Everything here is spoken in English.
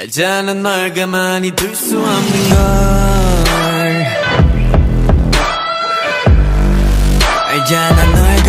알잖아 널 가만히 둘 수 없는 걸 알잖아 널